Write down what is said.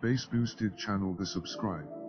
Base boosted channel The subscribe.